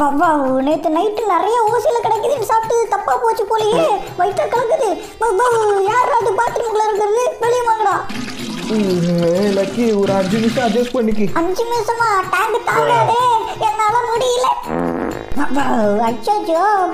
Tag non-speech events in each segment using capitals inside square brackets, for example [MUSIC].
பாப்பா நேற்று நைட்டு நிறைய ஓசியில் கிடைக்குதுன்னு சாப்பிட்டு தப்பா போச்சு போலயே. வயிற்ற கலக்குது. பாப்பா யார் அது பாத்ரூம்குள்ள இருக்கிறது வெளியே வாங்கடா. லக்கி ஒரு அஞ்சு நிமிஷம் அட்ஜஸ்ட் பண்ணிக்கி. அஞ்சு நிமிஷமா? டேங்க் தாங்காதே என்னால முடியல. அச்சோ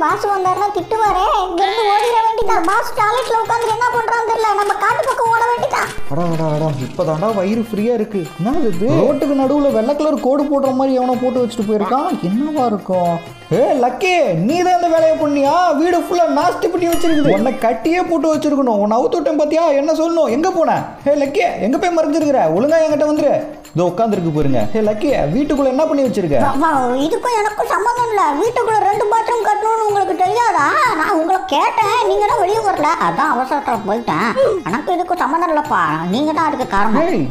பாஸ் வந்தாருன்னா திட்டுவாரே. இங்கிருந்து ஓடிட வேண்டியதான் பாஸ் டாய்லெட்ல உட்காந்து என்ன பண்றான்னு தெரியல. நம்ம காட்டு பக்கம் ஓட வேண்டியதான் அடா அடா அடா. இப்போதாண்டா வயிறு ஃப்ரீயா இருக்கு. என்னது இது? ரோட்டுக்கு நடுவுல வெள்ளை கலர் கோடு போடுற மாதிரி எவனோ போட்டு வச்சுட்டு போயிருக்கான்? என்னவா இருக்கும்? ஏ லக்கி நீ தான் இந்த வேலையை பண்ணியா? வீடு ஃபுல்லா நாஸ்தி பண்ணி வச்சிருக்குது. உன்னை கட்டியே போட்டு வச்சிருக்கணும். உன்னை அவுத்து விட்டேன் பாத்தியா? என்ன சொல்லணும்? எங்க போன? ஹே லக்கி எங்க போய் மறைஞ்சிருக்கிற? ஒழுங்கா என்கிட்ட வந்துரு. இதோ உட்காந்துருக்கு பாருங்க. ஹே லக்கி வீட்டுக்குள்ள என்ன பண்ணி வச்சிருக்க? இதுக்கும் எனக்கும் சம்மந்தம் இல்ல. வீட்டுக்குள்ள ரெண்டு பாத்ரூம் கட்டு தெரியாதா நான் உங்களை கேட்டேன். நீங்க தான் வெளியே வரல. அதான் அவசரத்துல போயிட்டேன். எனக்கு இதுக்கும் சம்மந்தம் இல்லப்பா. நீங்க தான் அதுக்கு காரணம். ஏய்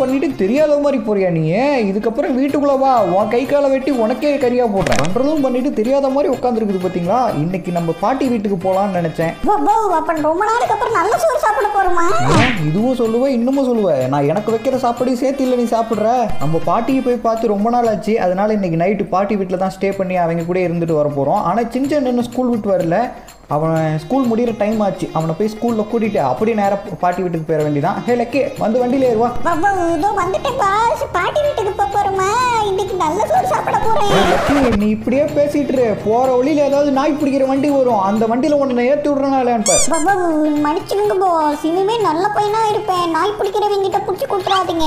பண்ணிட்டு தெரியாத மாதிரி போறியா நீ இதுக்கப்புறம் வீட்டுக்குள்ள வா. உன் கை காலை வெட்டி உனக்கே கரியா போடுறேன். பண்றதும் பண்ணிட்டு தெரியாத மாதிரி உட்காந்துருக்குது பாத்தீங்களா? இன்னைக்கு நம்ம பாட்டி வீட்டுக்கு போலாம்னு நினைச்சேன். அப்ப ரொம்ப நாளைக்கு அப்புறம் நல்ல சோறு சாப்பிட ஏன் இதுவும் சொல்லுவேன் இன்னமும் சொல்லுவேன் நான் எனக்கு வைக்கிற சாப்பாடையும் சேர்த்து இல்லை நீ சாப்பிட்ற. நம்ம பாட்டியை போய் பார்த்து ரொம்ப நாள் ஆச்சு. அதனால இன்னைக்கு நைட்டு பாட்டி வீட்டில் தான் ஸ்டே பண்ணி அவங்க கூட இருந்துட்டு வர போகிறோம் ஆனால் சின்ன இன்னும் ஸ்கூல் ரூட் வரல. அவன் ஸ்கூல் முடிகிற டைம் ஆச்சு. அவனை போய் ஸ்கூலில் கூட்டிட்டு அப்படியே நேராக பாட்டி வீட்டுக்கு போயிட வேண்டியதான் ஹே லக்கே வந்து வண்டியில் ஏறுவா. இதோ வந்துட்டேன் பாஸ் பாட்டி வீட்டுக்கு போக போறோமா? இன்னைக்கு நல்ல சோறு சாப்பிட லக்கி நீ இப்படியே பேசிட்டு. போற வழியில ஏதாவது நாய் பிடிக்கிற வண்டி வரும். அந்த வண்டியில உன்னை ஏத்தி விடுறனா இல்லையான்னு மன்னிச்சுடுங்க போஸ் இனிமே நல்ல பையனா இருப்பேன். நாய் பிடிக்கிறவங்க கிட்ட பிடிச்சி கொடுத்துறாதீங்க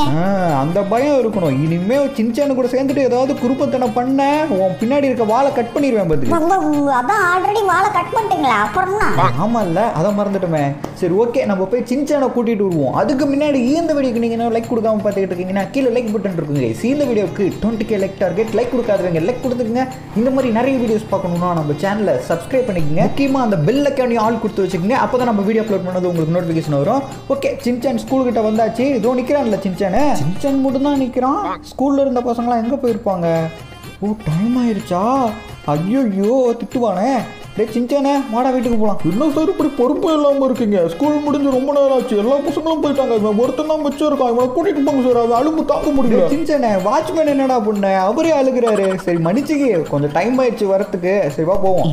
அந்த பயம் இருக்கணும். இனிமே சின்சானு கூட சேர்ந்துட்டு ஏதாவது குறுப்பத்தனம் பண்ண உன் பின்னாடி இருக்க வாழை கட் பண்ணிடுவேன் பாப்பா அதான் ஆல்ரெடி வாழை கட் பண்ணிட்டீங்களா அப்புறம் என்ன ஆமா இல்ல அதை மறந்துட்டோமே. சரி ஓகே நம்ம போய் சின்சானை கூட்டிட்டு வருவோம். அதுக்கு முன்னாடி இந்த வீடியோக்கு நீங்க என்ன லைக் கொடுக்காம பார்த்துக்கிட்டு இருக்கீங்கன்னா கீழே லைக் பட்டன் இருக்குங்க. இந்த வீடியோக்கு twenty K like target like கொடுக்காதவங்க like கொடுத்துருங்க இந்த மாதிரி நிறைய வீடியோஸ் பார்க்கணும்னா நம்ம சேனலை சப்ஸ்கிரைப் பண்ணிக்கங்க. முக்கியமா அந்த பெல் ஐக்கானையும் ஆல் கொடுத்து வச்சுக்கோங்க. அப்பதான் நம்ம வீடியோ அப்லோட் பண்ணது உங்களுக்கு நோட்டிஃபிகேஷன் வரும். ஓகே சின்சான் ஸ்கூல் கிட்ட வந்தாச்சு. இதோ நிக்கிறான்ல சின்சானு. சின்சான் மட்டும் தான் நிக்கிறான் ஸ்கூல்ல இருந்த பசங்களாம் எங்க போயிருப்பாங்க? ஓ டைம் ஆயிருச்சா? ஐயோ திட்டுவானே. டே சின்சானே வாடா வீட்டுக்கு போலாம். என்ன சார் இப்படி பொறுப்பு இல்லாம இருக்கீங்க? ஸ்கூல் முடிஞ்சு ரொம்ப நேரம் ஆச்சு. எல்லா பசங்களும் போயிட்டாங்க. இவன் ஒருத்தன் தான் மிச்சம் இருக்கான். இவனை கூட்டிட்டு போங்க சார். அவன் அலும்பு தாங்க முடியல. சின்சானே வாட்ச்மேன் என்னடா பண்ண? அவரே அழுகுறாரு. சரி மன்னிச்சுக்கி. கொஞ்சம் டைம் ஆயிடுச்சு வரத்துக்கு சரி வா போவோம்.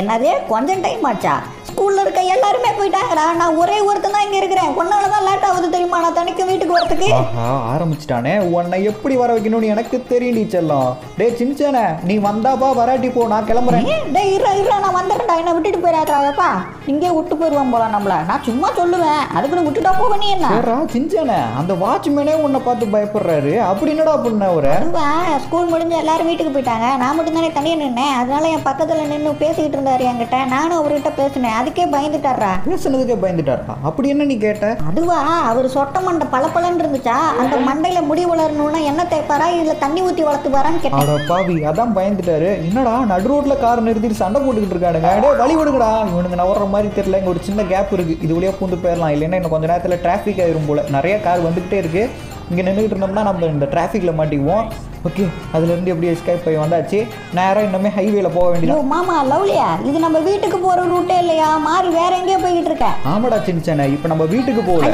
என்னதே? கொஞ்சம் டைம் ஆச்சா? ஸ்கூல்ல இருக்க எல்லாருமே போயிட்டாங்கடா. நான் ஒரே ஒருத்தன் தான் இங்க இருக்கிறேன். கொண்டால தான் லேட் ஆகுது தெரியுமா? நான் தனிக்கு வீட்டுக்கு வரதுக்கு. ஆஹா ஆரம்பிச்சிட்டானே. உன்னை எப்படி வர வைக்கணும்னு எனக்கு தெரியும் நீ செல்லம். டே சின்சானே நீ வந்தாப்பா வராட்டி போ நான் கிளம்புறேன். டேய் இருடா இருடா நான் வந்துடுறேன்டா. என்ன விட்டுட்டு போயிடாதாப்பா இங்கே விட்டு போயிடுவான் போல நம்மள. நான் சும்மா சொல்லுவேன். அதுக்குன்னு விட்டுட்டா போக நீ என்ன? சின்சானே. அந்த வாட்ச்மேனே உன்னை பார்த்து பயப்படுறாரு. அப்படி என்னடா பண்ண அதுவா ஸ்கூல் முடிஞ்சு எல்லாரும் வீட்டுக்கு போயிட்டாங்க. நான் மட்டும் தானே தனியாக நின்னேன். அதனால என் பக்கத்தில் நின்று பேசிக்கிட்டு இருந்தாரு என்கிட்ட. நானும் அவர்கிட்ட பேசினேன். அதுக்கே பயந்துட்டாரா பேசுனதுக்கே பயந்துட்டாரா அப்படி என்ன நீ கேட்ட? அதுவா அவர் சொட்ட மண்டை பளபளன்னு இருந்துச்சா? அந்த மண்டையில முடி வளரணும்னா என்ன தேய்ப்பாரா? இதுல தண்ணி ஊத்தி வளர்த்துப்பாரான்னு கேட்டேன். பாவி அதான் பயந்துட்டாரு. என்னடா நடு ரோட்ல கார் நிறுத்திட்டு சண்டை போட்டுக்கிட்டு இருக்கானுங்க. வழி விடுங்கடா. இவனுங்க நவர்ற மாதிரி தெரியல. இங்க ஒரு சின்ன கேப் இருக்கு. இது வழியா பூந்து போயிடலாம் இல்லைன்னா இன்னும் கொஞ்ச நேரத்துல டிராஃபிக் ஆயிரும் போல. நிறைய கார் வந்துகிட்டே இருக்கு. இங்க நின்றுட்டு இருந்தோம்னா நம்ம இந்த டிராஃபிக்ல மாட்டிக்குவோம். ஓகே அதுல இருந்து எப்படியே எஸ்கேப் ஆகி வந்தாச்சு? நேரா இன்னுமே ஹைவேல போக வேண்டியது? மாமா லவ்லியா இது நம்ம வீட்டுக்கு போற ரூட்டே இல்லையா? மாறி வேற எங்கேயோ போய்கிட்டு இருக்க. ஆமாடா சின்ன இப்ப நம்ம வீட்டுக்கு போகல.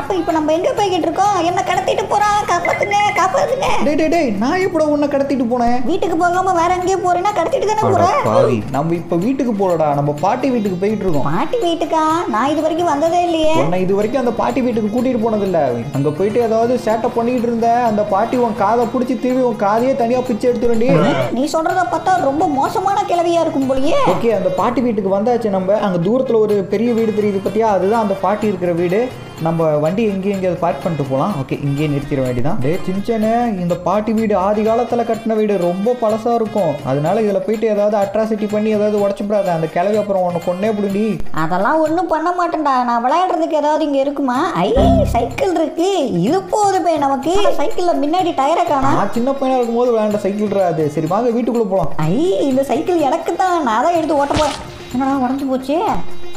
அப்ப இப்ப நம்ம எங்க போய்கிட்டு இருக்கோம்? என்ன கடத்திட்டு போறான் காப்பாத்துங்க காப்பாத்துங்க. டேய் டேய் டேய் நான் எப்பட உன்னை கடத்திட்டு போனேன்? வீட்டுக்கு போகாம வேற எங்கேயோ போறேன்னா கடத்திட்டு தானே அட போற? பாவி. நம்ம இப்ப வீட்டுக்கு போலடா நம்ம பாட்டி வீட்டுக்கு போயிட்டு இருக்கோம். பாட்டி வீட்டுக்கா? நான் இது வரைக்கும் வந்ததே இல்லையே. உன்னை இது வரைக்கும் அந்த பாட்டி வீட்டுக்கு கூட்டிட்டு போனதில்ல. அங்க போயிட்டு ஏதாவது சேட்டை பண்ணிட்டு இருந்த அந்த பாட்டி உன் காதை பிடிச்சி திரும்பி உன் காதையே தனியா பிச்சை எடுத்துருண்டி நீ சொல்றத பார்த்தா ரொம்ப மோசமான கிளவியா இருக்கும் போலயே. ஓகே அந்த பாட்டி வீட்டுக்கு வந்தாச்சு நம்ம. அங்க தூரத்துல ஒரு பெரிய வீடு தெரியுது பத்தியா? அதுதான் அந்த பாட்டி இருக்கிற வீடு. நம்ம வண்டி எங்கேயும் எங்கேயாவது பார்க் பண்ணிட்டு போகலாம் ஓகே இங்கேயே நிறுத்திட வேண்டியதான் டே சின்ச்சனே இந்த பாட்டி வீடு ஆதி காலத்துல கட்டின வீடு ரொம்ப பழசா இருக்கும். அதனால இதுல போயிட்டு ஏதாவது அட்ராசிட்டி பண்ணி ஏதாவது உடச்சுப்படாத. அந்த கிளவி அப்புறம் உன்னை கொன்னே பிடுண்டி. அதெல்லாம் ஒன்றும் பண்ண மாட்டேன்டா. நான் விளையாடுறதுக்கு ஏதாவது இங்கே இருக்குமா? ஐ சைக்கிள் இருக்கு. இது போதுமே நமக்கு. சைக்கிளில் முன்னாடி டயரை காணா. நான் சின்ன பையனா இருக்கும்போது விளையாண்ட சைக்கிள் அது. சரி வாங்க வீட்டுக்குள்ள போலாம். ஐ இந்த சைக்கிள் எனக்கு தான். நான் தான் எடுத்து ஓட்ட போறேன். என்னடா உடஞ்சு போச்சு?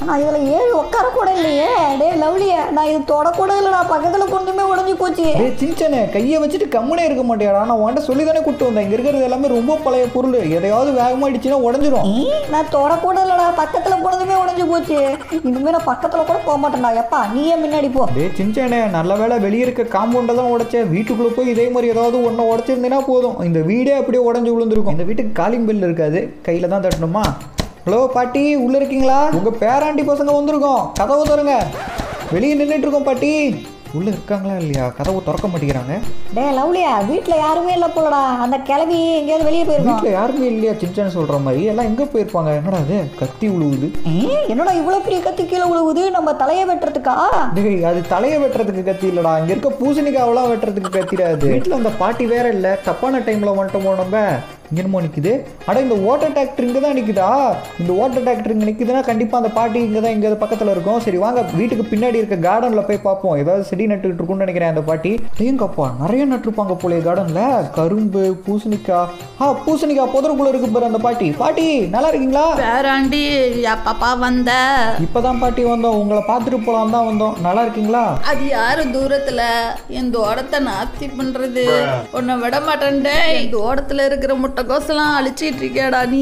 ஆனால் இதில் ஏறி உட்கார கூட இல்லையே. டே லவ்லியே நான் இது தொடக்கூட இல்லை நான் பக்கத்தில் கொண்டுமே உடஞ்சி போச்சு. டேய் சின்சனே கையை வச்சுட்டு கம்முனே இருக்க மாட்டியாடா. நான் உன்ட்ட சொல்லி தானே கூட்டு வந்தேன். இங்கே இருக்கிறது எல்லாமே ரொம்ப பழைய பொருள். எதையாவது வேகமாக அடிச்சுன்னா உடஞ்சிரும். நான் தொடக்கூட இல்லைடா. பக்கத்தில் போனதுமே உடஞ்சி போச்சு. இனிமேல் நான் பக்கத்தில் கூட போக மாட்டேன்டா எப்பா? நீயே முன்னாடி போ. டேய் சின்சனே நல்ல வேளை வெளியே இருக்க காம்பவுண்டை தான் உடைச்சேன். வீட்டுக்குள்ளே போய் இதே மாதிரி ஏதாவது ஒன்று உடச்சிருந்தீங்கன்னா போதும். இந்த வீடே அப்படியே உடஞ்சி விழுந்திருக்கும். இந்த வீட்டுக்கு காலிங் பெல் இருக்காது. கையில் தான் தட்டணுமா? ஹலோ பாட்டி உள்ளே இருக்கீங்களா? உங்கள் பேராண்டி பசங்க வந்திருக்கோம். கதவு திறங்க. வெளியே நின்றுட்டு இருக்கோம் பாட்டி. உள்ளே இருக்காங்களா இல்லையா? கதவு திறக்க மாட்டேங்கிறாங்க. டே லவ்லியா வீட்டில் யாருமே இல்லை போலடா. அந்த கிளவி எங்கேயாவது வெளியே போயிருக்கோம். வீட்டில் யாருமே இல்லையா சின்சன்னு சொல்கிற மாதிரி? எல்லாம் எங்கே போயிருப்பாங்க? என்னடா அது கத்தி உழுவுது. என்னடா இவ்வளோ பெரிய கத்தி கீழே விழுவுது நம்ம தலையை வெட்டுறதுக்கா? டேய் அது தலையை வெட்டுறதுக்கு கத்தி இல்லடா. இங்க இருக்க பூசணிக்காவெல்லாம் வெட்டுறதுக்கு கத்திடாது வீட்டில் அந்த பாட்டி வேற இல்லை. தப்பான டைம்ல வந்துட்டோமோ நம்ம. இங்க என்னமோ நிக்குது. அட இந்த ஓட்டர் டிராக்டர் இங்கே தான் நிக்குதா? இந்த ஓட்டர் டிராக்டர் இங்கே நிக்குதுன்னா கண்டிப்பாக அந்த பாட்டி இங்கே தான் இங்கே பக்கத்தில் இருக்கும். சரி வாங்க வீட்டுக்கு பின்னாடி இருக்க கார்டனில் போய் பார்ப்போம். ஏதாவது செடி நட்டுக்கிட்டு இருக்கும்னு நினைக்கிறேன் அந்த பாட்டி. ஏங்கப்பா நிறைய நட்டுருப்பாங்க போலே கார்டனில் கரும்பு பூசணிக்காய். ஆ பூசணிக்காய் புதருக்குள்ள இருக்கு பாரு அந்த பாட்டி. பாட்டி நல்லா இருக்கீங்களா? பேராண்டி எப்பப்பா வந்த. இப்பதான் பாட்டி வந்தோம். உங்களை பார்த்துட்டு போலாம் தான் வந்தோம். நல்லா இருக்கீங்களா? அது யாரு தூரத்துல? என் தோட்டத்தை நாஸ்தி பண்றது. உன்னை விட மாட்டேன்டே என் தோட்டத்துல இருக்கிற முட்டைக்கோசெல்லாம் அழிச்சிட்டு இருக்கியாடா நீ.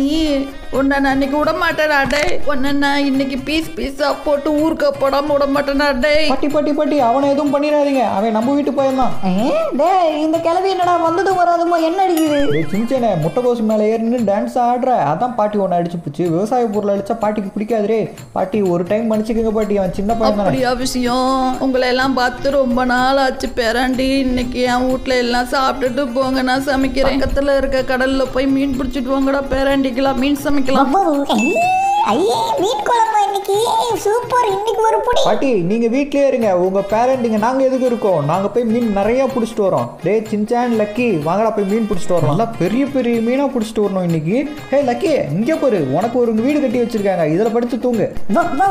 உன்னை நான் இன்னைக்கு விட மாட்டேடா டே உன்னை நான் இன்னைக்கு பீஸ் பீஸா போட்டு ஊருக்க போடாம விட மாட்டேனா டே பாட்டி பாட்டி பாட்டி. அவனை எதுவும் பண்ணிடாதீங்க. அவன் நம்ம வீட்டு பையன் தான் ஏ டே இந்த கிளவி என்னடா வந்ததும் வராதுமோ? என்ன அடிக்குது? சின்ன முட்டைக்கோசு மேலே ஏறின்னு டான்ஸ் ஆடுற. அதான் பாட்டி ஒன்று அடிச்சு போச்சு. விவசாய பொருள் அடிச்சா பாட்டிக்கு பிடிக்காதுரே பாட்டி ஒரு டைம் மன்னிச்சுக்கோங்க பாட்டி. அவன் சின்ன பையன் தானே அப்படியா விஷயம். உங்களை எல்லாம் பார்த்து ரொம்ப நாள் ஆச்சு பேராண்டி. இன்னைக்கு என் வீட்ல எல்லாம் சாப்பிட்டுட்டு போங்க. நான் சமைக்கிறேன். பக்கத்துல இருக்க கடல்ல போய் மீன் பிடிச்சிட்டு வாங்கடா பேராண்டிக்கலாம் மீன் சமைக்கலாம். ஐயே, மீன் குழம்பு இன்னைக்கு. சூப்பர் இன்னைக்கு ஒரு புடி. பாட்டி நீங்க வீட்லயே இருங்க. உங்க பேரண்டிங்க நாங்க எதுக்கு இருக்கோம்? நாங்க போய் மீன் நிறைய பிடிச்சிட்டு வரோம். டே சின்சான் லக்கி வாங்கடா போய் மீன் பிடிச்சிட்டு வரோம் நல்லா பெரிய பெரிய மீனா பிடிச்சிட்டு வரணும் இன்னைக்கு. ஹே லக்கி இங்க பாரு. உனக்கு ஒரு வீடு கட்டி வச்சிருக்காங்க. இதுல படுத்து தூங்கு. வா, வா,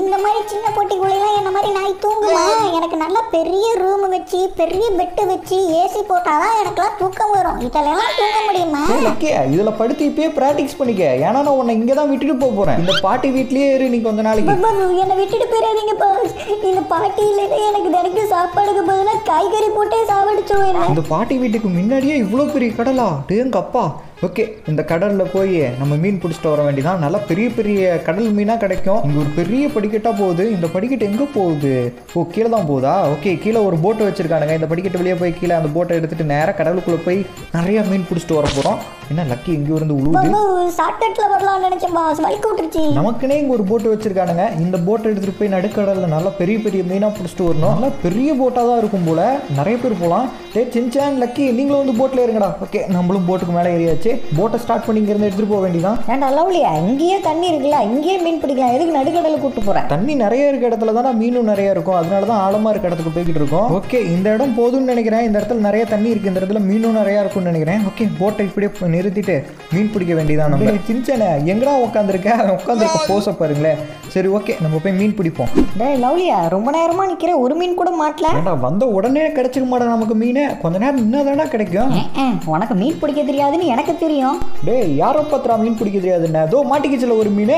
இந்த மாதிரி சின்ன போட்டிக்குள்ளெல்லாம் என்ன மாதிரி நாய் தூங்குமா எனக்கு நல்ல பெரிய ரூம் வச்சு பெரிய பெட்டு வச்சு ஏசி போட்டாதான் எனக்குலாம் தூக்கம் வரும். இதெல்லாம் தூங்க முடியுமா? லக்கி இதுல படுத்து இப்பயே பிராக்டிஸ் பண்ணிக்க. ஏன்னா நான் உன்னை இங்க தான் விட்டுட்டு போக போறேன். இந்த பாட்டி வீட்லயே இரு நீ கொஞ்ச நாளைக்கு. என்னை விட்டுட்டு போயிடாதீங்க பாஸ் இந்த பாட்டி இல்லைன்னா எனக்கு தினைக்கும் சாப்பாடுக்கு பதிலாக காய்கறி போட்டே சாவடிச்சிருவேன். இந்த பாட்டி வீட்டுக்கு முன்னாடியே இவ்வளோ பெரிய கடலா? டேங்க அப்பா ஓகே இந்த கடலில் போய் நம்ம மீன் பிடிச்சிட்டு வர வேண்டியதான் நல்லா பெரிய பெரிய கடல் மீனாக கிடைக்கும். இங்கே ஒரு பெரிய படிக்கட்டாக போகுது. இந்த படிக்கட்டு எங்கே போகுது? ஓ கீழே தான் போகுதா? ஓகே கீழே ஒரு போட்டு வச்சிருக்கானுங்க. இந்த படிக்கட்டு வெளியே போய் கீழே அந்த போட்டை எடுத்துட்டு நேராக கடலுக்குள்ளே போய் நிறைய மீன் பிடிச்சிட்டு வர போகிறோம் என்ன லக்கி இங்கே இருந்து உழுவுது ஷார்ட்கட்டில் வரலாம்னு நினைச்சேன் பாஸ் வலிக்கு விட்டுருச்சு நமக்குனே இங்கே ஒரு போட்டு வச்சிருக்கானுங்க. இந்த போட்டை எடுத்துகிட்டு போய் நடுக்கடலில் நல்லா பெரிய பெரிய மீனாக பிடிச்சிட்டு வரணும். நல்லா பெரிய போட்டாக தான் இருக்கும் போல். நிறைய பேர் போகலாம் டே சின்சான் லக்கி நீங்களும் வந்து போட்டில் இருங்கடா ஓகே நம்மளும் போட்டுக்கு மேலே ஏறியாச்சு. போட்டை ஸ்டார்ட் பண்ணி இங்கேருந்து எடுத்துகிட்டு போக வேண்டியதான் ஏன்டா லவ்லியா? இங்கேயே தண்ணி இருக்குல்ல? இங்கேயே மீன் பிடிக்கலாம். எதுக்கு நடுக்கடலை கூட்டு போறேன் தண்ணி நிறைய இருக்க இடத்துல தானே மீனும் நிறைய இருக்கும். அதனால தான் ஆழமாக இருக்க இடத்துக்கு போய்கிட்டு இருக்கோம். ஓகே இந்த இடம் போதும்னு நினைக்கிறேன். இந்த இடத்துல நிறைய தண்ணி இருக்கு. இந்த இடத்துல மீனும் நிறையா இருக்கும்னு நினைக்கிறேன். ஓகே போட்டை இப்படியே நிறுத்திட்டு மீன் பிடிக்க வேண்டியதான் நம்ம. சின்சனை எங்கடா உட்காந்துருக்க உட்காந்துருக்க போச பாருங்களேன் சரி ஓகே நம்ம போய் மீன் பிடிப்போம். டேய் லவ்லியா ரொம்ப நேரமா நிக்கிற? ஒரு மீன் கூட மாட்டல. ஏண்டா வந்த உடனே கிடைச்சிக்க மாட்டா நமக்கு மீன்? கொஞ்ச நேரம் நின்னாதானா கிடைக்கும்? உனக்கு மீன் பிடிக்க தெரியாதுன்னு எனக்கு தெரியும். டேய் யாரோ பத்திரா மீன் பிடிக்க தெரியாதுண்ணே அதோ மாட்டிக்கிச்சுல ஒரு மீன்.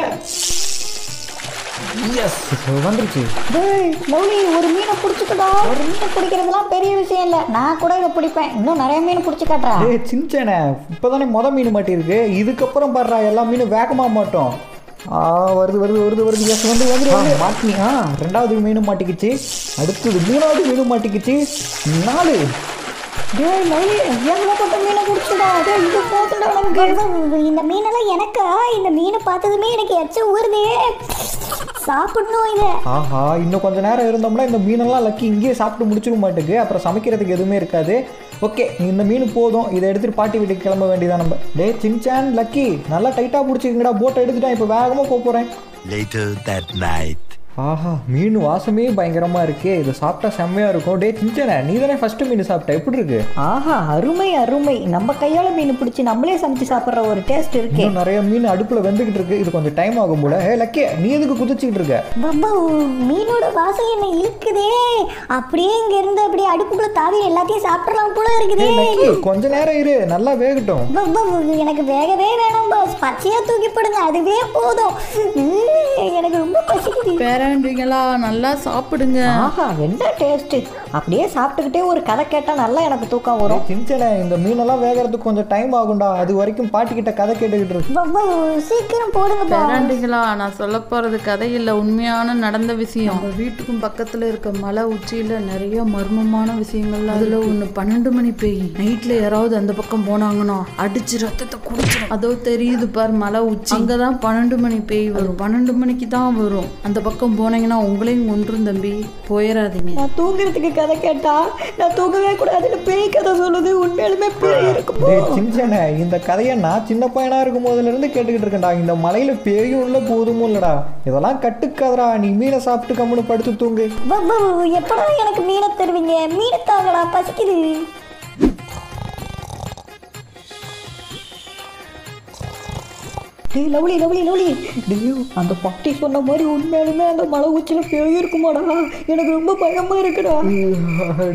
எஸ் வந்துருச்சு. டேய் லவ்லி ஒரு மீனை பிடிச்சிக்கடா. ஒரு மீனை பிடிக்கிறதுலாம் பெரிய விஷயம் இல்லை. நான் கூட இதை பிடிப்பேன். இன்னும் நிறைய மீன் பிடிச்சி காட்டுறா ஏய் சின்சனே இப்போதானே மொத மீன் மாட்டியிருக்கு. இதுக்கப்புறம் பாடுறா எல்லா மீனும் வேகமா மாட்டோம். ஆ வருது வருது வருது வருது. எஸ் வந்து வந்து வந்து. மாட்டினி ஆ ரெண்டாவது மீனும் மாட்டிக்கிச்சு. அடுத்தது மூணாவது மீனும் மாட்டிக்கிச்சு. நாலு. டேய் லவ்லி ஏகப்பட்ட மீனை பிடிச்சிடா டேய் இது போதுடா நமக்கு. இந்த மீனெல்லாம் எனக்கா? இந்த மீனை பார்த்ததுமே எனக்கு எச்ச ஊறுதே. சாப்பிடணும் இதை. ஆஹா இன்னும் கொஞ்ச நேரம் இருந்தோம்னா இந்த மீனெல்லாம் லக்கி இங்கேயே சாப்பிட்டு முடிச்சிட அப்புறம் சமைக்கிறதுக்கு எதுவுமே இருக்காது. ஓகே இந்த மீன் போதும். இதை எடுத்துட்டு பாட்டி வீட்டுக்கு கிளம்ப வேண்டியதான் நம்ம. டே சின்சான் லக்கி நல்லா டைட்டாக பிடிச்சிக்கிங்கடா போட்டை எடுத்துட்டேன் இப்போ வேகமாக போக போகிறேன் Later that night. ஆஹா மீன் வாசமே பயங்கரமாக இருக்கே. இது சாப்பிட்டா செம்மையாக இருக்கும். டே சிஞ்சனே நீ தானே ஃபஸ்ட்டு மீன் சாப்பிட்ட. எப்படி இருக்கு? ஆஹா அருமை அருமை. நம்ம கையால மீன் பிடிச்சி நம்மளே சமைச்சு சாப்பிட்ற ஒரு டேஸ்ட் இருக்கே. நிறைய மீன் அடுப்பில் வெந்துக்கிட்டு இருக்கு. இது கொஞ்சம் டைம் ஆகும் போல. ஹே லக்கே நீ எதுக்கு குதிச்சுக்கிட்டு இருக்க? பப்பா மீனோட வாசம் என்ன இழுக்குதே. அப்படியே இங்க இருந்து அப்படியே அடுப்புக்குள்ள தாவி எல்லாத்தையும் சாப்பிடலாம் போல இருக்குதே. கொஞ்ச நேரம் இரு. நல்லா வேகட்டும். பப்பா எனக்கு வேகவே வேணாம் பாஸ் பச்சையா தூக்கி போடுங்க. அதுவே போதும். எனக்கு ரொம்ப பசிக்குது. பேராண்டிங்களா நல்லா சாப்பிடுங்க. ஆஹா என்ன டேஸ்ட் அப்படியே சாப்பிட்டுக்கிட்டே ஒரு கதை கேட்டா நல்லா எனக்கு தூக்கம் வரும். சிஞ்சனே இந்த மீனெல்லாம் வேகறதுக்கு கொஞ்சம் டைம் ஆகும்டா. அது வரைக்கும் பாட்டிக்கிட்ட கதை கேட்டுக்கிட்டு இருக்கு சீக்கிரம் போடுங்கப்பா. பேராண்டிங்களா நான் சொல்ல போறது கதை இல்ல. உண்மையான நடந்த விஷயம். நம்ம வீட்டுக்கும் பக்கத்துல இருக்க மலை உச்சியில நிறைய மர்மமான விஷயங்கள்லாம் அதுல ஒண்ணு பன்னெண்டு மணி பேய். நைட்ல யாராவது அந்த பக்கம் போனாங்கன்னா அடிச்சு ரத்தத்தை குடிச்சிடும் அதோ தெரியுது பாரு மலை உச்சி. அங்கதான் பன்னெண்டு மணி பேய் வரும். பன்னெண்டு மணிக்கு தான் வரும். அந்த பக்கம் போனீங்கன்னா உங்களையும் கொன்றும் தம்பி. போயிடாதீங்க நான் தூங்குறதுக்கு கதை கேட்டா நான் தூங்கவே கூடாதுன்னு பேய் கதை சொல்லுது. உண்மையிலுமே பேய் இருக்கும்? சிஞ்சனே இந்த கதையை நான் சின்ன பையனா இருக்கும் போதுல இருந்து கேட்டுக்கிட்டு இருக்கேன்டா. இந்த மலையில பேயும் இல்ல பூதமும் இல்லடா. இதெல்லாம் கட்டுக்காதடா. நீ மீனை சாப்பிட்டு கம்முன்னு படுத்து தூங்கு. எப்படா எனக்கு மீனை தருவீங்க? மீனை தாங்கடா பசிக்குது. டேய் லவ்லி லவ்லி லவ்லி. டேய் அந்த பாட்டி சொன்ன மாதிரி உண்மையாலுமே அந்த மலை உச்சியில் பேய் இருக்குமாடா. எனக்கு ரொம்ப பயமா இருக்குடா.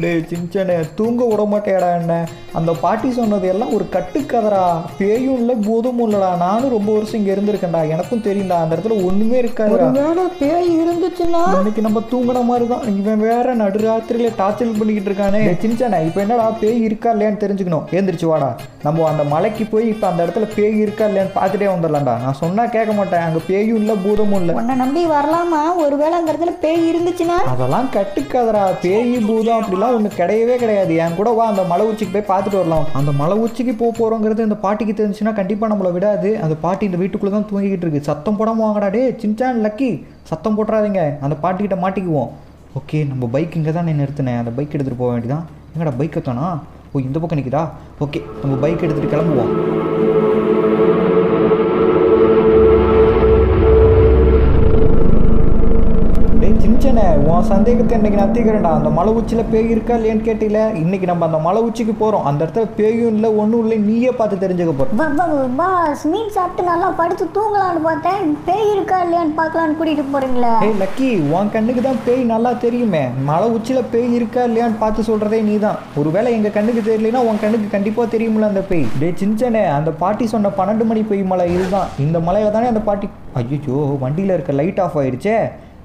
டேய் சிஞ்சனே தூங்க விட மாட்டேடா என்ன? அந்த பாட்டி சொன்னது எல்லாம் ஒரு கட்டுக்கதடா பேயும் இல்லை பூதமும் இல்லடா. நானும் ரொம்ப வருஷம் இங்க இருந்திருக்கேன்டா. எனக்கும் தெரியும்டா. அந்த இடத்துல ஒண்ணுமே இருக்காதுடா. ஒருவேளை பேய் இருந்துச்சுன்னா? இன்னைக்கு நம்ம தூங்கின மாதிரி தான். இவன் வேற நடுராத்திரியில டார்ச்சல் பண்ணிக்கிட்டு இருக்கானே. டேய் சின்சானே இப்போ என்னடா பேய் இருக்கா இல்லையான்னு தெரிஞ்சுக்கணும். ஏந்திரிச்சு வாடா. நம்ம அந்த மலைக்கு போய் இப்போ அந்த இடத்துல பேய் இருக்கா இல்லையான்னு பார்த்துட்டே வந்துடலாம்டா நான் சொன்னா கேட்க மாட்டேன். அங்க பேயும் இல்லை பூதமும் இல்லை. உன்னை நம்பி வரலாமா? ஒருவேளை அந்த இடத்துல பேய் இருந்துச்சுன்னா? அதெல்லாம் கட்டுக்காதடா. பேய் பூதம் அப்படிலாம் ஒன்று கிடையவே கிடையாது. என் கூட வா அந்த மலை உச்சிக்கு போய் பார்த்துட்டு வரலாம். அந்த மலை உச்சிக்கு போக போகிறோங்கிறது இந்த பாட்டிக்கு தெரிஞ்சுன்னா கண்டிப்பாக நம்மளை விடாது. அந்த பாட்டி இந்த வீட்டுக்குள்ளே தான் தூங்கிக்கிட்டு இருக்கு. சத்தம் போடாமல் வாங்கடா டே சின்சான் லக்கி. சத்தம் போட்டுறாதீங்க. அந்த பாட்டிக்கிட்ட மாட்டிக்குவோம். ஓகே நம்ம பைக் இங்கே தான் நிறுத்தினேன். அந்த பைக் எடுத்துகிட்டு போக வேண்டியதான் எங்கடா பைக் எத்தனா ஓ இந்த பக்கம் நிற்குதா ஓகே நம்ம பைக் எடுத்துகிட்டு கிளம்புவோம். உன் சந்தேகத்தை இன்னைக்கு நத்திக்கிறேன்டா அந்த மலை உச்சியில் பேய் இருக்கா இல்லையான்னு கேட்டில இன்னைக்கு நம்ம அந்த மலை உச்சிக்கு போகிறோம் அந்த இடத்துல பேயும் இல்லை ஒன்றும் இல்லை. நீயே பார்த்து தெரிஞ்சுக்க போகிறோம் பாஸ் மீன் சாப்பிட்டு நல்லா படுத்து தூங்கலான்னு பார்த்தேன். பேய் இருக்கா இல்லையான்னு பார்க்கலான்னு கூட்டிட்டு போறீங்களா. ஏய் லக்கி உன் கண்ணுக்கு தான் பேய் நல்லா தெரியுமே. மலை உச்சியில் பேய் இருக்கா இல்லையான்னு பார்த்து சொல்கிறதே நீ தான் ஒருவேளை எங்கள் கண்ணுக்கு தெரியலனா உன் கண்ணுக்கு கண்டிப்பாக தெரியுமில்ல அந்த பேய். டே சின்சனே அந்த பாட்டி சொன்ன பன்னெண்டு மணி பேய் மலை இதுதான். இந்த மலையில தானே அந்த பாட்டி ஐயோ வண்டியில் இருக்க லைட் ஆஃப் ஆயிடுச்சே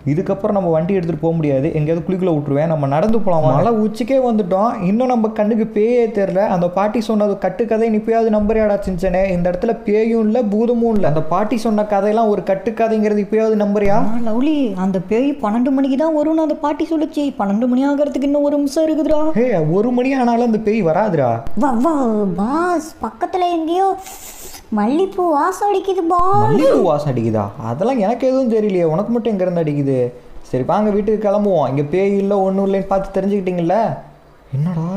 இதுக்கப்புறம் நம்ம வண்டி எடுத்துகிட்டு போக முடியாது. எங்கேயாவது குளிக்குள்ள விட்டுருவேன். நம்ம நடந்து போகலாம் மலை உச்சிக்கே வந்துட்டோம். இன்னும் நம்ம கண்ணுக்கு பேயே தெரில அந்த பாட்டி சொன்னது கட்டுக்கதை இப்பயாவது நம்புறியாடா சின்சனே இந்த இடத்துல பேயும் இல்லை பூதமும் இல்லை. அந்த பாட்டி சொன்ன கதையெல்லாம் ஒரு கட்டுக்கதைங்கிறது இப்பயாவது நம்புறியா? ஆ, லவ்லி அந்த பேய் பன்னெண்டு மணிக்கு தான் வரும்னு அந்த பாட்டி சொல்லுச்சு. பன்னெண்டு மணி ஆகிறதுக்கு இன்னும் ஒரு நிமிஷம் இருக்குதுடா. ஹே ஒரு மணி ஆனாலும் அந்த பேய் வராதுடா. வா வா பாஸ். பக்கத்துல எங்கேயோ மல்லிப்பூ வாசம் அடிக்குது பாஸ் மல்லிகைப்பூ வாசம் அடிக்குதா அதெல்லாம் எனக்கு எதுவும் தெரியலையே. உனக்கு மட்டும் எங்கேருந்து அடிக்குது? சரி வாங்க வீட்டுக்கு கிளம்புவோம். இங்கே பேய் இல்லை ஒன்றும் இல்லைன்னு பார்த்து தெரிஞ்சுக்கிட்டீங்கல்ல? என்னடா?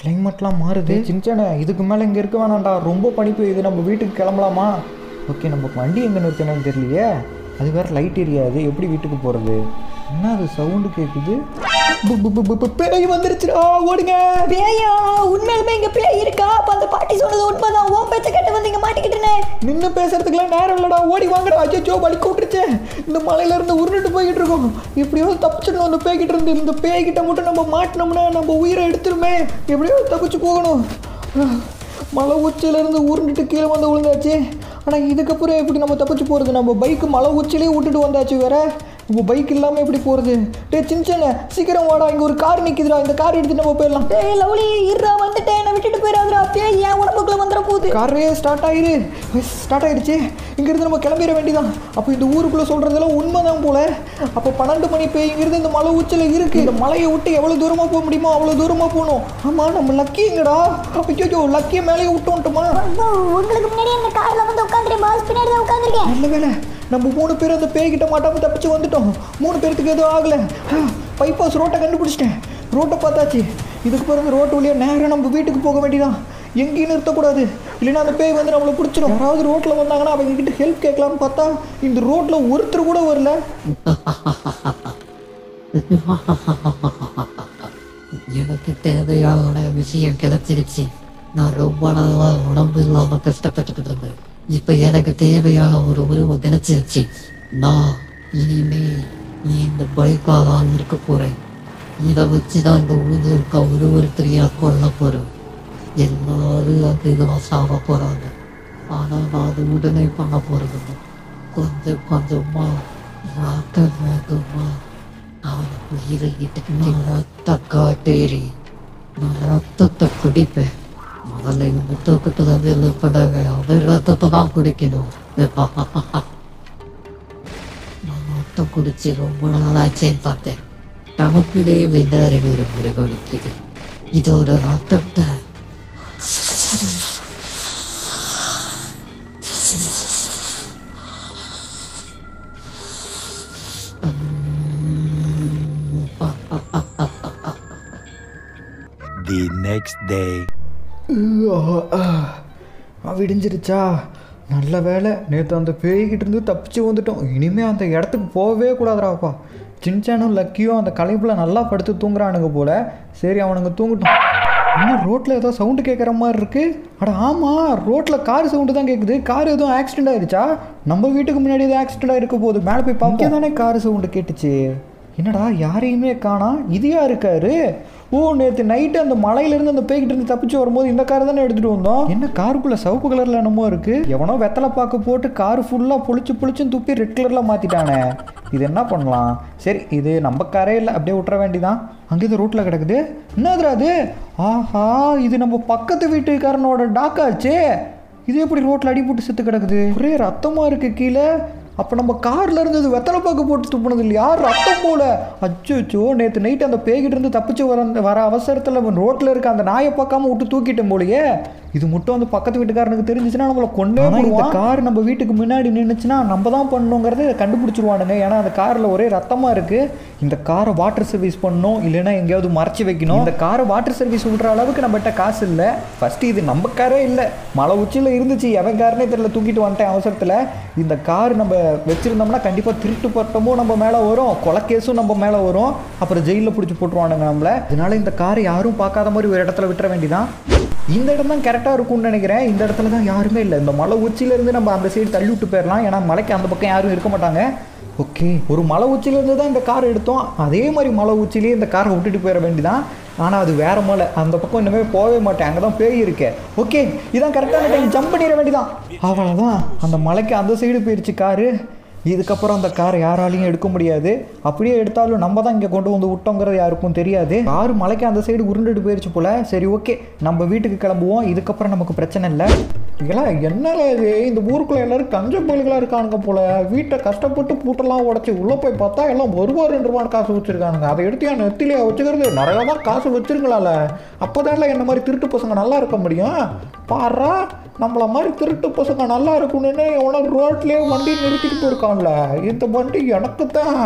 கிளைமேட்லாம் மாறுது. சின்சானே இதுக்கு மேலே இங்கே இருக்க வேணாம்டா. ரொம்ப பனி பெய்யுது நம்ம வீட்டுக்கு கிளம்பலாமா? ஓகே நம்ம வண்டி எங்கே நிறுத்தினு தெரியலையே. அது வேற லைட் எரியாது எப்படி வீட்டுக்கு போகிறது என்ன அது சவுண்டு கேட்குது பு- பு- பு- பு- பேய் வந்துருச்சுடா ஓடுங்க. பேயா உண்மையிலுமே இங்க பேய் இருக்கா? அப்ப அந்த பாட்டி சொன்னது உண்மைதான். ஓ பேச்ச கேட்டு வந்து இங்க மாட்டிக்கிட்டேனே நின்று பேசுறதுக்குலாம் நேரம் இல்லடா. ஓடி வாங்கடா. அச்சோ வலி கூட்டுருச்சே. இந்த மலையில இருந்து உருண்டுட்டு போய்கிட்டு இருக்கோம். எப்படியாவது தப்பிச்சிடணும் அந்த பேய்கிட்ட இருந்து. இந்த பேய்கிட்ட மட்டும் நம்ம மாட்டினோம்னா நம்ம உயிரை எடுத்துருமே. எப்படியாவது தப்பிச்சு போகணும். மலை உச்சியில இருந்து உருண்டுட்டு கீழே வந்து விழுந்தாச்சு. ஆனால் இதுக்கப்புறம் எப்படி நம்ம தப்பிச்சு போகிறது நம்ம பைக்கு மலை உச்சிலே விட்டுட்டு வந்தாச்சு வேற. நம்ம பைக் இல்லாமல் எப்படி போகிறது டே சின்ன சீக்கிரம் வாடா இங்கே ஒரு கார் நிற்குதுடா இந்த கார் எடுத்து நம்ம போயிடலாம். டேய் லவ்லி இருடா வந்துட்டேன் என்ன விட்டுட்டு போயிடாதடா. பேய் என் உடம்புக்குள்ள வந்துட போகுது. காரே ஸ்டார்ட் ஆயிரு. ஸ்டார்ட் ஆயிடுச்சு. இங்கிருந்து நம்ம கிளம்பிட வேண்டியதான் அப்போ இந்த ஊருக்குள்ள சொல்றதெல்லாம் உண்மைதான் போல. அப்போ பன்னெண்டு மணி பேய்ங்கிறது இந்த மலை உச்சில இருக்கு. இந்த மலையை விட்டு எவ்வளவு தூரமா போக முடியுமோ அவ்வளவு தூரமா போகணும். ஆமா நம்ம லக்கி எங்கடா ஐயோ லக்கியை மேலேயே விட்டு வந்துட்டோமா ஐயோ, உங்களுக்கு முன்னாடி அந்த கார்ல வந்து உட்காந்துருக்கேன் பாஸ் பின்னாடி தான் உட்காந்துருக்கேன். நல்ல வேலை. நம்ம மூணு பேர் அந்த பேய்கிட்ட மாட்டாமல் தப்பிச்சு வந்துட்டோம். மூணு பேர்த்துக்கு எதுவும் ஆகலை. பைபாஸ் ரோட்டை கண்டுபிடிச்சிட்டேன். ரோட்டை பார்த்தாச்சு. இதுக்கு பிறகு ரோட்டு வழியாக நேரம் நம்ம வீட்டுக்கு போக வேண்டியதான் எங்கேயும் நிறுத்தக்கூடாது. இல்லைன்னா அந்த பேய் வந்து நம்மளை பிடிச்சிடும் யாராவது ரோட்டில் வந்தாங்கன்னா அவங்க கிட்ட ஹெல்ப் கேட்கலாம்னு பார்த்தா இந்த ரோட்டில் ஒருத்தர் கூட வரல. எனக்கு தேவையான விஷயம் கிடைச்சிருச்சு. நான் ரொம்ப நாளாக உடம்பு இல்லாமல் கஷ்டப்பட்டுக்கிட்டு இருந்தேன். இப்ப எனக்கு தேவையான ஒரு உருவம் கிடைச்சிருச்சு நான் இனிமே நீ இந்த பைக்காக தான் இருக்க போறேன். இதை வச்சுதான் இந்த ஊரில் இருக்க ஒரு ஒருத்தரையா கொல்ல போறேன். எல்லாரும் அப்படிதான் சாக போறாங்க. ஆனா நான் அது உடனே பண்ண போறது இல்ல. கொஞ்சம் கொஞ்சமா ராக்க வேகமா அவனுக்கு உயிரிட்டு நான் ரத்த காட்டேறி நான் ரத்தத்தை குடிப்பேன். முதல்ல இந்த முத்தக்கிட்ட தான் வெளிப்படாங்க அவன் ரத்தத்தை தான் குடிக்கணும். நான் ரத்தம் குடிச்சு ரொம்ப நாளாச்சேன்னு பார்த்தேன். நமக்கிடையே வெண்டாரி ஒரு மிருகம் நிற்குது இதோட ரத்தத்தை The next day. விடிஞ்சிருச்சா? நல்ல வேலை நேற்று அந்த பேய்கிட்ட இருந்து தப்பிச்சு வந்துட்டோம். இனிமேல் அந்த இடத்துக்கு போகவே கூடாதுடாப்பா சின்சானும் லக்கியும் அந்த களைப்பில் நல்லா படுத்து தூங்குறானுங்க போல. சரி அவனுங்க தூங்கட்டும். இன்னும் ரோட்டில் ஏதோ சவுண்டு கேட்குற மாதிரி இருக்கு? அட ஆமாம் ரோட்டில் கார் சவுண்டு தான் கேட்குது கார் எதுவும் ஆக்சிடென்ட் ஆயிருச்சா நம்ம வீட்டுக்கு முன்னாடி எதுவும் ஆக்சிடென்ட் ஆயிருக்க போகுது. மேலே போய் பார்க்க தானே கார் சவுண்டு கேட்டுச்சு. என்னடா யாரையுமே காணா? இது யாருக்காரு ஓ நேற்று நைட்டு அந்த மலையிலேருந்து அந்த பேய்கிட்ட இருந்து தப்பிச்சு வரும்போது இந்த கார் தானே எடுத்துகிட்டு வந்தோம்? என்ன காருக்குள்ளே சிவப்பு கலரில் என்னமோ இருக்குது எவனோ வெத்தலை பாக்கு போட்டு கார் ஃபுல்லாக புளிச்சு புளிச்சுன்னு துப்பி ரெட் கலரில் மாற்றிட்டானே இது என்ன பண்ணலாம்? சரி இது நம்ம காரே இல்லை அப்படியே விட்டுற வேண்டிதான். அங்கே இது ரோட்டில் கிடக்குது. என்னதுடா அது ஆஹா இது நம்ம பக்கத்து வீட்டுக்காரனோட டாக்காச்சே இது எப்படி ரோட்டில் அடிபட்டு செத்து கிடக்குது? ஒரே ரத்தமாக இருக்கு கீழே. அப்போ நம்ம கார்ல இருந்தது வெத்தலை பாக்கு போட்டு துப்புனது இல்லையா? ரத்தம் போல. அச்சோ நேற்று நைட் அந்த பேய்கிட்ட இருந்து தப்பிச்சு வர வர அவசரத்தில் ரோட்டில் இருக்க அந்த நாயை பார்க்காம விட்டு தூக்கிட்டேன் போலயே. இது மட்டும் அந்த பக்கத்து வீட்டுக்காரனுக்கு தெரிஞ்சுச்சுன்னா நம்மளை கொண்டே இந்த கார் நம்ம வீட்டுக்கு முன்னாடி நின்றுச்சுன்னா நம்ம தான் பண்ணணுங்கிறத கண்டுபிடிச்சிருவானுங்க. ஏன்னா அந்த காரில் ஒரே ரத்தமாக இருக்குது இந்த காரை வாட்டர் சர்வீஸ் பண்ணணும் இல்லைன்னா எங்கேயாவது மறைச்சி வைக்கணும். இந்த காரை வாட்டர் சர்வீஸ் விடுற அளவுக்கு நம்மகிட்ட காசு இல்லை. ஃபஸ்ட்டு இது நம்ம காரே இல்லை. மலை உச்சியில் இருந்துச்சு. எவன் காரனே தெரியல தூக்கிட்டு வந்துட்டேன் அவசரத்தில். இந்த கார் நம்ம வச்சுருந்தோம்னா கண்டிப்பாக திருட்டு பட்டமும் நம்ம மேலே வரும் கொலை கேஸும் நம்ம மேலே வரும். அப்புறம் ஜெயிலில் பிடிச்சி போட்டுருவானுங்க நம்மளை. இதனால் இந்த காரை யாரும் பார்க்காத மாதிரி ஒரு இடத்துல விட்டுற வேண்டிதான். இந்த இடம் தான் கரெக்டாக இருக்கும்னு நினைக்கிறேன். இந்த இடத்துல தான் யாருமே இல்லை. இந்த மலை உச்சியிலேருந்து நம்ம அந்த சைடு தள்ளி விட்டு போயிடலாம் ஏன்னா மலைக்கு அந்த பக்கம் யாரும் இருக்க மாட்டாங்க. ஓகே. ஒரு மலை உச்சியிலேருந்து தான் இந்த கார் எடுத்தோம். அதே மாதிரி மலை உச்சிலேயே இந்த காரை விட்டுட்டு போயிட வேண்டிதான். ஆனால் அது வேற மலை. அந்த பக்கம் இனிமேல் போகவே மாட்டேன். அங்கே தான் பேய் இருக்கே. ஓகே. இதான் கரெக்டான டைம் ஜம்ப் பண்ணிட வேண்டிதான். அவ்வளோதான் அந்த மலைக்கு அந்த சைடு போயிடுச்சு காரு இதுக்கப்புறம் அந்த காரை யாராலையும் எடுக்க முடியாது. அப்படியே எடுத்தாலும் நம்ம தான் இங்கே கொண்டு வந்து விட்டோங்கிறது யாருக்கும் தெரியாது. கார் மலைக்கு அந்த சைடு உருண்டுட்டு போயிடுச்சு போல. சரி ஓகே நம்ம வீட்டுக்கு கிளம்புவோம். இதுக்கப்புறம் நமக்கு பிரச்சனை இல்லை. இதெல்லாம் என்னடா இது? இந்த ஊருக்குள்ள எல்லாரும் கஞ்ச பயல்களா இருக்கானுங்க போல. வீட்டை கஷ்டப்பட்டு பூட்டெல்லாம் உடச்சி உள்ளே போய் பார்த்தா எல்லாம் ஒரு ரூபா ரெண்டு ரூபான்னு காசு வச்சிருக்கானுங்க. அதை எடுத்து என் நெத்திலே வச்சுக்கிறது நிறைய தான் காசு வச்சிருங்களால அப்போதான் என்ன மாதிரி திருட்டு பசங்க நல்லா இருக்க முடியும்? பாரா நம்மள மாதிரி திருட்டு பசங்க நல்லா இருக்கணும்னு எவ்வளோ ரோட்லேயே வண்டி நிறுத்திட்டு போயிருக்கான்ல இந்த வண்டி எனக்கு தான்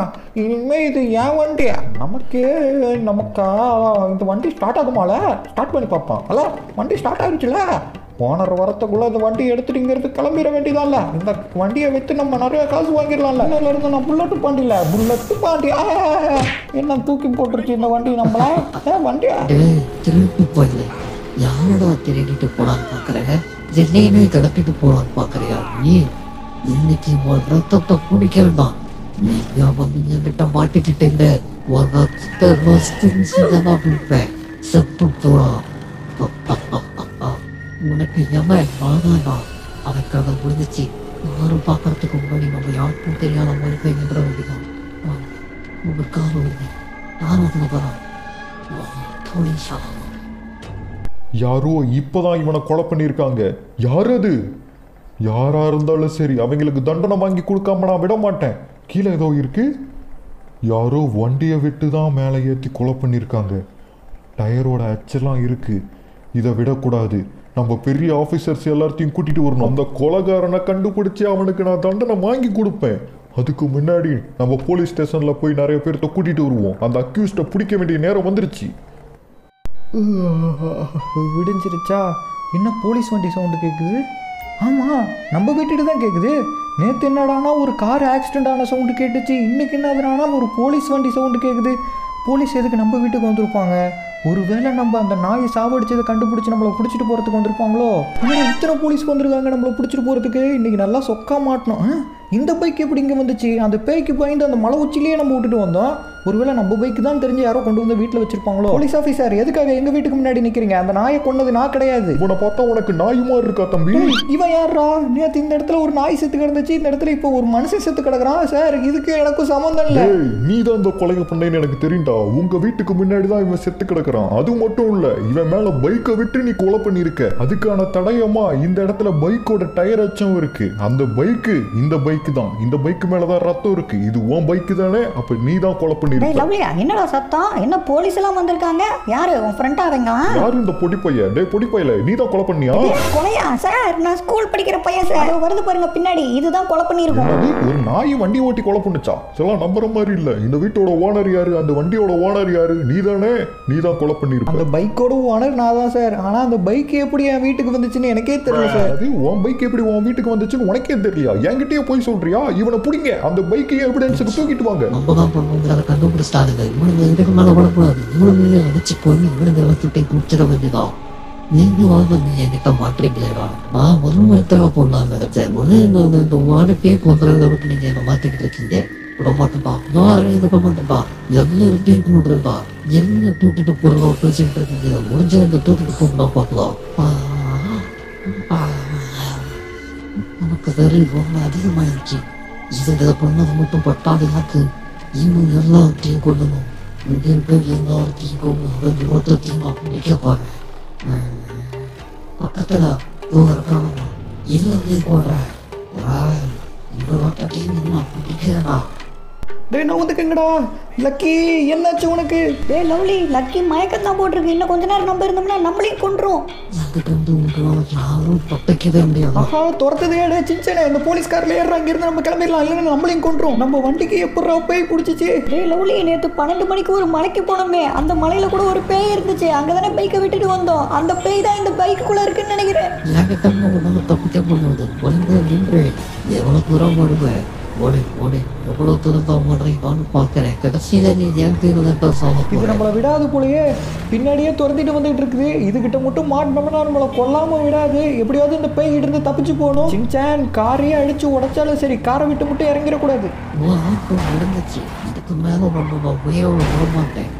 இனிமேல் இது என் வண்டி. நமக்கே நமக்கா இந்த வண்டி ஸ்டார்ட் ஆகுமால? ஸ்டார்ட் பண்ணி பார்ப்போம். அல்ல வண்டி ஸ்டார்ட் ஆகிடுச்சுல ஓனர் வரத்துக்குள்ளே இந்த வண்டி எடுத்துட்டுங்கிறது கிளம்பிட வேண்டியதான்ல இந்த வண்டியை விற்று நம்ம நிறைய காசு வாங்கிடலாம்ல. இன்னும் இருந்து நான் புல்லட்டு பாண்டில புல்லட்டு பாண்டி. என்ன தூக்கி போட்டுருச்சு இந்த வண்டி நம்மள? ஏ, வண்டியா? டேய் திருட்டு போயில யாரடா திருடிட்டு போலான்னு பாக்குறேன் என்னையுமே கடத்திட்டு போலான்னு பாக்குறியா நீ? இன்னைக்கு உன் ரத்தத்தை குடிக்கிறதா நீ வந்து என்கிட்ட மாட்டிக்கிட்டீங்க உன் ரத்தத்தை ரசிச்சுதான் பிடிப்பேன் செத்து போலாம் [LAUGHS] உனக்கு எவன் நானா கதை முடிஞ்சிச்சு. யாரும் பார்க்கறதுக்கு முன்னாடி நம்ம யாருக்கும் தெரியாத மாதிரி போய் நின்ற வேண்டியதான் உனக்காக வருது. யாரும் அதுல வரா யாரோ இப்போதான் இவனை கொலை பண்ணியிருக்காங்க. யார் அது? யாராக இருந்தாலும் சரி அவங்களுக்கு தண்டனை வாங்கி கொடுக்காம நான் விட மாட்டேன். கீழே ஏதோ இருக்கு? யாரோ வண்டியை விட்டு தான் மேலே ஏற்றி கொலை பண்ணியிருக்காங்க. டயரோட அச்செல்லாம் இருக்கு. இதை விடக்கூடாது. நம்ம பெரிய ஆஃபீஸர்ஸ் எல்லாத்தையும் கூட்டிட்டு வரணும். அந்த கொலைகாரனை கண்டுபிடிச்சி அவனுக்கு நான் தண்டனை வாங்கி கொடுப்பேன். அதுக்கு முன்னாடி நம்ம போலீஸ் ஸ்டேஷன்ல போய் நிறைய பேர்த்த கூட்டிட்டு வருவோம். அந்த அக்யூஸ்டை பிடிக்க வேண்டிய நேரம் வந்துருச்சு. விடிஞ்சிருச்சா? என்ன போலீஸ் வண்டி சவுண்டு கேட்குது ஆமாம் நம்ம வீட்டுட்டு தான் கேட்குது நேற்று என்னடானா ஒரு கார் ஆக்சிடென்ட் ஆன சவுண்டு கேட்டுச்சு. இன்னைக்கு என்னதுனா ஒரு போலீஸ் வண்டி சவுண்டு கேட்குது போலீஸ் எதுக்கு நம்ம வீட்டுக்கு வந்திருப்பாங்க? ஒருவேளை நம்ம அந்த நாயை சாவடிச்சதை கண்டுபிடிச்சி நம்மளை பிடிச்சிட்டு போகிறதுக்கு வந்திருப்பாங்களோ? ஆனால் இத்தனை போலீஸ் வந்திருக்காங்க நம்மளை பிடிச்சிட்டு போகிறதுக்கு இன்றைக்கி நல்லா சொக்கா மாட்டணும் இந்த பைக் எப்படி இங்கே வந்துச்சு? அந்த பேய்க்கு பயந்து அந்த மலை உச்சிலேயே நம்ம விட்டுட்டு வந்தோம். ஒருவேளை நம்ம பைக்கு தான் தெரிஞ்சு யாரோ கொண்டு வந்து வீட்டில் வச்சிருப்பாங்களோ? போலீஸ் ஆஃபீஸர் எதுக்காக எங்கள் வீட்டுக்கு முன்னாடி நிற்கிறீங்க அந்த நாயை கொன்னது நான் கிடையாது. இவனை பார்த்தா உனக்கு நாய் மாதிரி இருக்கா தம்பி? இவன் யாரா நேற்று இந்த இடத்துல ஒரு நாய் செத்து கிடந்துச்சு இந்த இடத்துல இப்போ ஒரு மனுஷன் செத்து கிடக்குறான். சார் இதுக்கு எனக்கும் சம்மந்தம் இல்லை. நீ தான் இந்த கொலையை பண்ணேன்னு எனக்கு தெரியும்டா. உங்க வீட்டுக்கு முன்னாடி தான் இவன் செத்து கிடக்குறான். அது மட்டும் இல்ல இவன் மேல பைக்கை விட்டு நீ கொலை பண்ணிருக்க அதுக்கான தடயமா இந்த இடத்துல பைக்கோட டயர் அச்சம் இருக்கு. அந்த பைக்கு இந்த பைக் தான். இந்த பைக் மேலதான் ரத்தம் இருக்கு. இது உன் பைக் தானே? அப்ப நீ தான் கொலை டேய் பண்ணிருக்க லவ்லியா என்னடா சத்தம்? என்ன போலீஸ் எல்லாம் வந்திருக்காங்க? யாரு? உன் ஃப்ரெண்டா அவங்க யாரு இந்த பொடி பையன் டேய் பொடி பையல நீ தான் கொலை பண்ணியா? கொலையா? சார் நான் ஸ்கூல் படிக்கிற பையன் சார். அதோ வருது பாருங்க பின்னாடி. இதுதான் கொலை பண்ணியிருக்கோம். அது ஒரு நாய் வண்டி ஓட்டி கொலை பண்ணுச்சா? இதெல்லாம் நம்புற மாதிரி இல்ல. இந்த வீட்டோட ஓனர் யாரு? அந்த வண்டியோட ஓனர் யாரு? நீ தானே நீ தான் கொலை பண்ணிருப்ப அந்த பைக்கோட ஓனர் நான் தான் சார். ஆனால் அந்த பைக் எப்படி என் வீட்டுக்கு வந்துச்சுன்னு எனக்கே தெரியல சார். அது உன் பைக் எப்படி உன் வீட்டுக்கு வந்துச்சுன்னு உனக்கே தெரியலையா? என்கிட்டயே போய் சொல்றியா? இவனை பிடிங்க. அந்த பைக்கையும் எவிடன்ஸுக்கு தூக்கிட்டு வாங்க. நம்ம தான் இவனுங்க இதுக்கு மேலே விடக்கூடாது இவனுங்க அடிச்சு போய் இவனுங்க வச்சுட்டே குடிச்சிட வேண்டியதான் நீங்க வாங்க நீ என்கிட்ட மாட்டீங்களேடா நான் ஒரு மரத்தவ போடலாம் நினைச்சேன் முதல்ல இந்த- இந்த வாடகையே போன்றத விட்டு நீங்க என்ன மாத்திக்கிட்டு இருக்கீங்க. விட மாட்டேன்பா யாரும் இது பண்ண மாட்டேன்பா எல்லாரும் கேட்க என்ன தூக்கிட்டு போறோம் பேசிக்கிட்டு இருக்கீங்க. முடிஞ்ச இந்த தூக்கிட்டு போகலாம் பார்க்கலாம். நமக்கு வெறும் ரொம்ப அதிகமாயிருச்சு இதுல பண்ணது மட்டும் பட்டாது எனக்கு. இன்னும் எல்லாத்தையும் கொள்ளணும் இங்கே போய் எல்லாத்தையும் கொண்டு அவன் மொத்தத்தையும் நிற்க போறேன் உம். பக்கத்துல தூரம் இல்லவே போறேன் இந்த மொத்தத்தையும் இன்னும் பிடிக்கிறேனா டேய் நான் வந்துக்கங்கடா லக்கி என்னாச்சு உனக்கு? டேய் லவ்லி லக்கி மயக்கம் தான் போட்டிருக்கு. இன்னும் கொஞ்ச நேரம் நம்ம இருந்தோம்னா நம்மளையும் உங்களுக்கு யாரும் தப்பிக்கவே முடியாது. ஆஹா துரத்ததே டே சின்சனே இந்த போலீஸ்காரில் ஏறுறா இங்கிருந்து நம்ம கிளம்பிடலாம். இல்லைன்னா நம்மளையும் கொண்டுரும் நம்ம வண்டிக்கு எப்படா போய் பிடிச்சிச்சு டேய் லவ்லி நேற்று பன்னெண்டு மணிக்கு ஒரு மலைக்கு போனோமே. அந்த மலையில கூட ஒரு பேய் இருந்துச்சு. அங்கே தானே பைக்கை விட்டுட்டு வந்தோம். அந்த பேய் தான் இந்த பைக்குள்ள இருக்குன்னு நினைக்கிறேன். தப்பிக்க முடியாது. எவ்வளவு தூரம் ஓடுவேன் ஓடு ஓடு எவ்வளவு தூரம் தான் ஓடுறீங்கன்னு பார்க்கிறேன் கடைசியில நீ என் தீர்வு தான் சாக இது நம்மளை விடாது போலயே பின்னாடியே துரத்திட்டு வந்துட்டு இருக்குது இதுகிட்ட மட்டும் மாட்டினோம்னா நம்மளை கொல்லாம விடாது எப்படியாவது இந்த பேய் இருந்து தப்பிச்சு போகணும் சின்சான் காரையே அடிச்சு உடைச்சாலும் சரி காரை விட்டு மட்டும் இறங்கிடக்கூடாது முடிஞ்சிச்சு இதுக்கு மேல நான் உயிரோட விட மாட்டேன்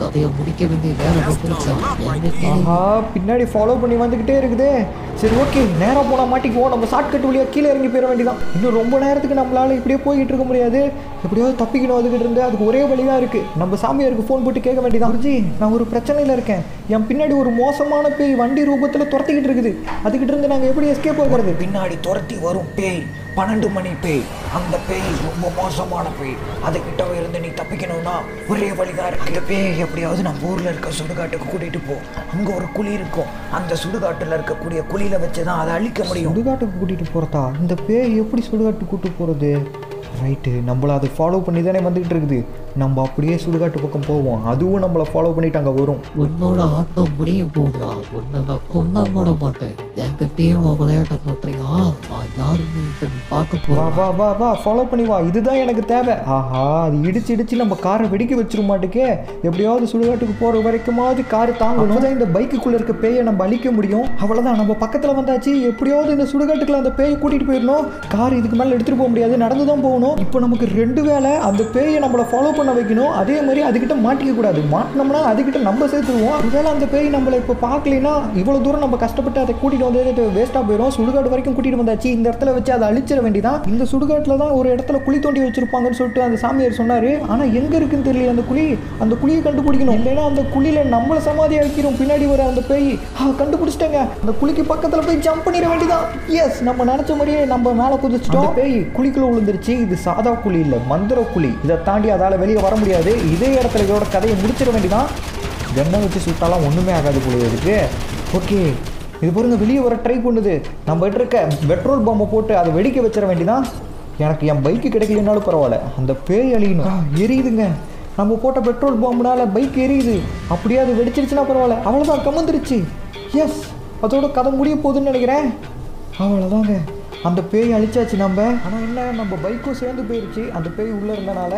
கதையை முடிக்க வேண்டிய வேலை முடிச்சான் எனக்கு ஆஹா பின்னாடி ஃபாலோ பண்ணி வந்துக்கிட்டே இருக்குதே. சரி ஓகே நேராக போனால் மாட்டிக்குவோம் நம்ம ஷார்ட்கட் வழியாக கீழே இறங்கி போயிட வேண்டியதான் இன்னும் ரொம்ப நேரத்துக்கு நம்மளால இப்படியே போய்கிட்டு இருக்க முடியாது. எப்படியாவது தப்பிக்கணும் அதுக்கிட்ட இருந்து. அதுக்கு ஒரே வழி தான் இருக்குது நம்ம சாமியாருக்கு ஃபோன் போட்டு கேட்க வேண்டியதான் குருஜி நான் ஒரு பிரச்சனையில் இருக்கேன். என் பின்னாடி ஒரு மோசமான பேய் வண்டி ரூபத்தில் துரத்திக்கிட்டு இருக்குது. அதுக்கிட்ட இருந்து நாங்கள் எப்படி எஸ்கேப் ஆகிறது? பின்னாடி துரத்தி வரும் பேய். பன்னெண்டு மணி பேய். அந்த பேய் ரொம்ப மோசமான பேய். அதுகிட்ட இருந்து நீ தப்பிக்கணும்னா ஒரே வழிதான் இருக்கு. அந்த பேய் எப்படியாவது நம்ம ஊர்ல இருக்க சுடுகாட்டுக்கு கூட்டிட்டு போ. அங்க ஒரு குழி இருக்கும். அந்த சுடுகாட்டுல இருக்கக்கூடிய குழியில வச்சுதான் அதை அழிக்க முடியும். சுடுகாட்டுக்கு கூட்டிகிட்டு போகிறதா இந்த பேய் எப்படி சுடுகாட்டுக்கு கூட்டு போகிறது ரைட்டு நம்மள அதை ஃபாலோ பண்ணி தானே வந்துக்கிட்டு இருக்குது. நம்ம அப்படியே சுடுகாட்டு பக்கம் போவோம். அதுவும் நம்மளை ஃபாலோ பண்ணிட்டு அங்கே வரும். உன்னோட ஆட்டம் முடிய போகுதா உன்னை நான் கொல்ல விட மாட்டேன். என்கிட்டயும் உன் விளையாட்ட பண்றியா நான் பார்க்க போறேன் வா வா வா ஃபாலோ பண்ணி வா. இதுதான் எனக்கு தேவை. ஆஹா அது இடிச்சு இடிச்சு நம்ம காரை வெடிக்க வச்சிரும் மாட்டுக்கே. எப்படியாவது சுடுகாட்டுக்கு போகிற வரைக்குமாவது கார் தாங்கணும். தான் இந்த பைக்குக்குள்ளே இருக்க பேயை நம்ம அழிக்க முடியும். அவ்வளோதான் நம்ம பக்கத்தில் வந்தாச்சு. எப்படியாவது இந்த சுடுகாட்டுக்குள்ள அந்த பேயை கூட்டிகிட்டு போயிடணும். கார் இதுக்கு மேலே எடுத்துகிட்டு போக முடியாது. நடந்து தான் போகணும். இப்போ நமக்கு ரெண்டு வேலை அந்த பேயை நம்மளை ஃபாலோ பண்ண வைக்கணும். அதே மாதிரி அதுக்கிட்ட மாட்டிக்க கூடாது. மாட்டினோம்னா அதுக்கிட்ட நம்ம சேர்த்துருவோம். ஒருவேளை அந்த பேய் நம்மளை இப்போ பார்க்கலைன்னா இவ்வளோ தூரம் நம்ம கஷ்டப்பட்டு அதை கூட்டிகிட்டு வந்தது வேஸ்ட்டாக போயிடும் சுடுகாடு வரைக்கும் கூட்டிகிட்டு வந்தாச்சு. இந்த இடத்துல வச்சு அதை அழிச்சிட வேண்டியதான் இந்த சுடுகாட்டில் தான் ஒரு இடத்துல குழி தோண்டி வச்சிருப்பாங்கன்னு சொல்லிட்டு அந்த சாமியார் சொன்னார். ஆனால் எங்கே இருக்குன்னு தெரியல அந்த குழி. அந்த குழியை கண்டுபிடிக்கணும். இல்லைன்னா அந்த குழியில் நம்மளை சமாதி ஆக்கிரும். பின்னாடி வர அந்த பேய். கண்டுபிடிச்சிட்டேங்க. அந்த குழிக்கு பக்கத்தில் போய் ஜம்ப் பண்ணிட வேண்டியதான் எஸ் நம்ம நினச்ச மாதிரியே நம்ம மேலே குதிச்சிட்டோம். பேய் குழிக்குள்ளே விழுந்துருச்சு. இது சாதா குழி இல்லை மந்திர குழி. இதை தாண்டி அதால் வெளியே வர முடியாது. இதே இடத்துல இதோட கதையை முடிச்சிட வேண்டியதான் எண்ணெய் வச்சு சுட்டாலாம் ஒன்றுமே ஆகாது போல இதுக்கு ஓகே இது பாருங்க வெளியே வர ட்ரை பண்ணுது. நம்ம இருக்க பெட்ரோல் பம்பை போட்டு அதை வெடிக்க வச்சிட வேண்டியதான் எனக்கு என் பைக்கு கிடைக்கலனாலும் பரவாயில்ல. அந்த பேய் அழியணும். எரியுதுங்க. நம்ம போட்ட பெட்ரோல் பாம்புனால பைக் எரியுது. அப்படியே அது வெடிச்சிருச்சுன்னா பரவாயில்ல. அவ்வளோதான் கமந்துருச்சு. எஸ் அதோட கதை முடிய போகுதுன்னு நினைக்கிறேன். அவ்வளோதாங்க அந்த பேய் அழிச்சாச்சு நம்ம. ஆனால் என்ன நம்ம பைக்கும் சேர்ந்து போயிடுச்சு அந்த பேய் உள்ளே இருந்தனால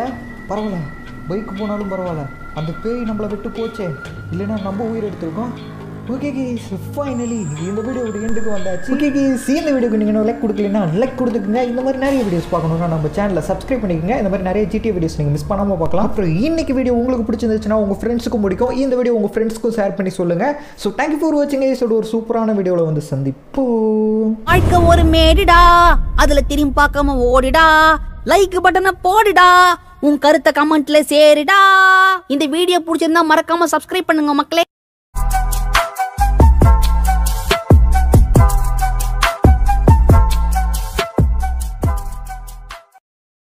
பரவாயில்ல. பைக்கு போனாலும் பரவாயில்ல. அந்த பேய் நம்மளை விட்டு போச்சே. இல்லைன்னா நம்ம உயிர் எடுத்திருக்கோம். ஓகே கேஸ் ஃபைனலி இந்த வீடியோட எண்டுக்கு வந்தாச்சு. ஓகே கேஸ் இந்த வீடியோக்கு நீங்கள் லைக் கொடுக்கலன்னா லைக் கொடுத்துக்குங்க. இந்த மாதிரி நிறைய வீடியோஸ் பார்க்கணும்னா நம்ம சேனலை சப்ஸ்கிரைப் பண்ணிக்கோங்க. இந்த மாதிரி நிறைய ஜிடி வீடியோஸ் நீங்கள் மிஸ் பண்ணாமல் பார்க்கலாம். அப்புறம் இன்னைக்கு வீடியோ உங்களுக்கு பிடிச்சிருந்துச்சுன்னா உங்கள் ஃப்ரெண்ட்ஸுக்கும் பிடிக்கும். இந்த வீடியோ உங்கள் ஃப்ரெண்ட்ஸ்க்கும் ஷேர் பண்ணி சொல்லுங்கள் ஸோ தேங்க்யூ ஃபார் வாட்சிங் இதோட ஒரு சூப்பரான வீடியோவில் வந்து சந்திப்போம். வாழ்க்கை ஒரு மேடிடா. அதுல திரும்பி பார்க்காம ஓடிடா. லைக் பட்டனை போடுடா. உன் கருத்தை கமெண்ட்ல சேரிடா. இந்த வீடியோ பிடிச்சிருந்தா மறக்காம சப்ஸ்கிரைப் பண்ணுங்க மக்களே.